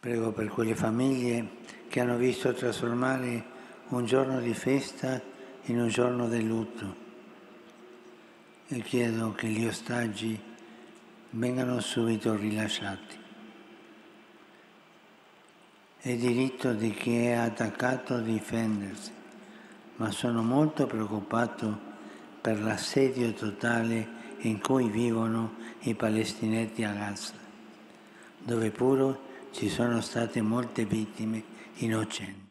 Prego per quelle famiglie che hanno visto trasformare un giorno di festa in un giorno di lutto e chiedo che gli ostaggi vengano subito rilasciati. È diritto di chi è attaccato difendersi, ma sono molto preoccupato per l'assedio totale in cui vivono i palestinesi a Gaza, dove pure ci sono state molte vittime innocenti.